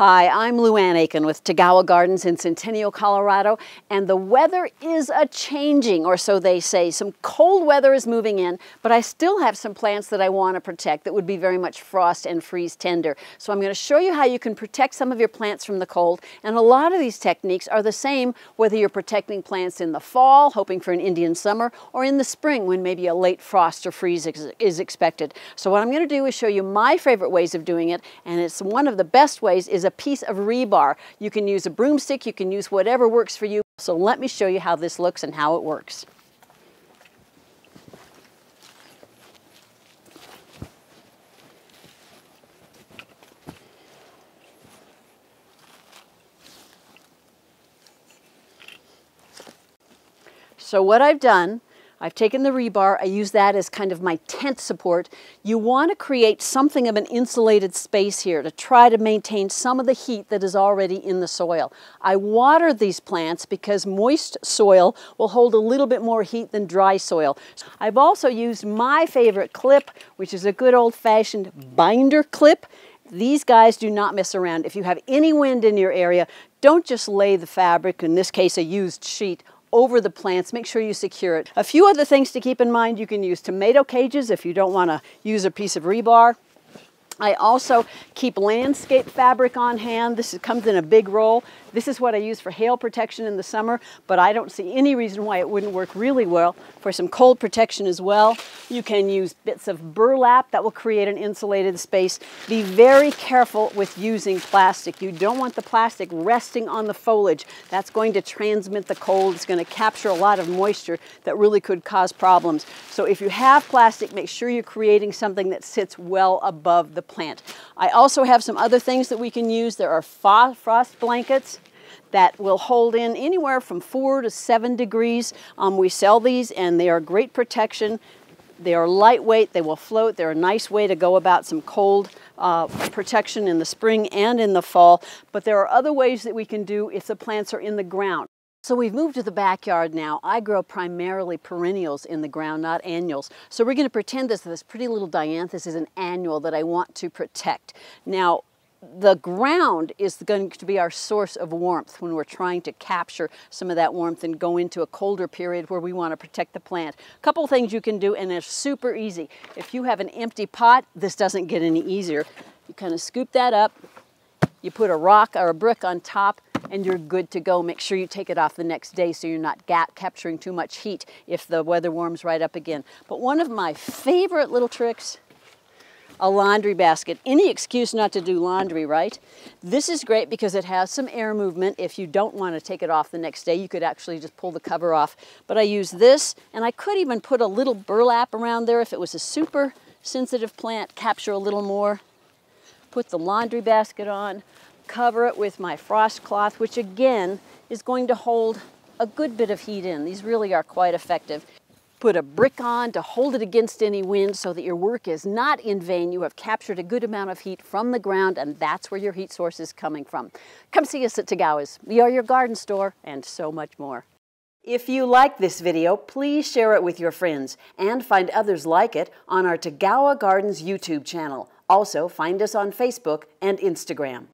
Hi, I'm Luan Akin with Tagawa Gardens in Centennial, Colorado, and the weather is a changing, or so they say. Some cold weather is moving in, but I still have some plants that I want to protect that would be very much frost and freeze tender. So I'm going to show you how you can protect some of your plants from the cold, and a lot of these techniques are the same whether you're protecting plants in the fall, hoping for an Indian summer, or in the spring when maybe a late frost or freeze is expected. So what I'm going to do is show you my favorite ways of doing it, and it's one of the best ways is a piece of rebar. You can use a broomstick, you can use whatever works for you. So let me show you how this looks and how it works. So what I've done I've taken the rebar, I use that as kind of my tent support. You want to create something of an insulated space here to try to maintain some of the heat that is already in the soil. I water these plants because moist soil will hold a little bit more heat than dry soil. I've also used my favorite clip, which is a good old-fashioned binder clip. These guys do not mess around. If you have any wind in your area, don't just lay the fabric, in this case a used sheet, over the plants. Make sure you secure it. A few other things to keep in mind. You can use tomato cages if you don't want to use a piece of rebar. I also keep landscape fabric on hand. This comes in a big roll. This is what I use for hail protection in the summer, but I don't see any reason why it wouldn't work really well for some cold protection as well. You can use bits of burlap that will create an insulated space. Be very careful with using plastic. You don't want the plastic resting on the foliage. That's going to transmit the cold. It's going to capture a lot of moisture that really could cause problems. So if you have plastic, make sure you're creating something that sits well above the plant. I also have some other things that we can use. There are frost blankets that will hold in anywhere from four to seven degrees. Um, we sell these and they are great protection. They are lightweight, they will float. They're a nice way to go about some cold uh, protection in the spring and in the fall. But there are other ways that we can do if the plants are in the ground. So we've moved to the backyard now. I grow primarily perennials in the ground, not annuals. So we're going to pretend this, this pretty little dianthus is an annual that I want to protect. Now, the ground is going to be our source of warmth when we're trying to capture some of that warmth and go into a colder period where we want to protect the plant. A couple things you can do and it's super easy. If you have an empty pot, this doesn't get any easier. You kind of scoop that up, you put a rock or a brick on top and you're good to go. Make sure you take it off the next day so you're not capturing too much heat if the weather warms right up again. But one of my favorite little tricks a laundry basket. Any excuse not to do laundry, right? This is great because it has some air movement. If you don't want to take it off the next day, you could actually just pull the cover off. But I use this, and I could even put a little burlap around there if it was a super sensitive plant, capture a little more. Put the laundry basket on, cover it with my frost cloth, which again is going to hold a good bit of heat in. These really are quite effective. Put a brick on to hold it against any wind so that your work is not in vain. You have captured a good amount of heat from the ground and that's where your heat source is coming from. Come see us at Tagawa's. We are your garden store and so much more. If you like this video, please share it with your friends and find others like it on our Tagawa Gardens YouTube channel. Also, find us on Facebook and Instagram.